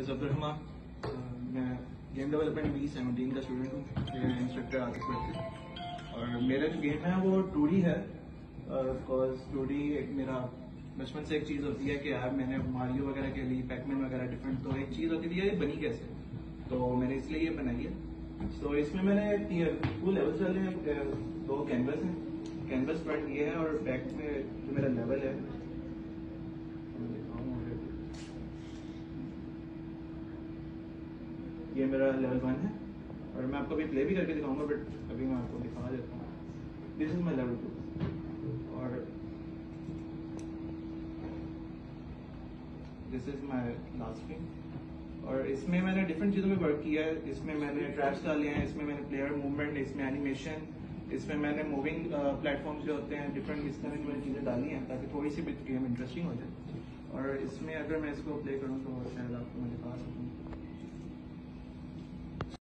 Is Abdulrahman मैं game development B seventeen का student हूँ, मेरे इंस्ट्रक्टर भट्ट और मेरा जो गेम है वो टू है। बिकॉज़ टू एक मेरा बचपन से एक चीज़ होती है कि यार मैंने मारियो वगैरह के लिए पैकमैन वगैरह डिफरेंट तो एक चीज़ होती थी, ये बनी कैसे? तो मैंने इसलिए ये बनाई है। सो इसमें मैंने टू लेवल चल रहे हैं दो कैनवस हैं। कैनवस फ्रंट ये है और बैक में जो मेरा लेवल है ये मेरा लेवल वन है। और मैं आपको अभी प्ले भी करके दिखाऊँगा बट अभी मैं आपको दिखा देता हूँ। This is my level two और this is my last game और इसमें मैंने डिफरेंट चीज़ों में वर्क किया है। इसमें मैंने ट्रैप्स डाले हैं, इसमें मैंने प्लेयर मूवमेंट इसमें एनिमेशन इसमें मैंने मूविंग प्लेटफॉर्म्स जो होते हैं डिफरेंट इस तरह की मैंने चीज़ें डाली हैं, ताकि थोड़ी सी गेम इंटरेस्टिंग हो जाए। और इसमें अगर मैं इसको प्ले करूँ तो शायद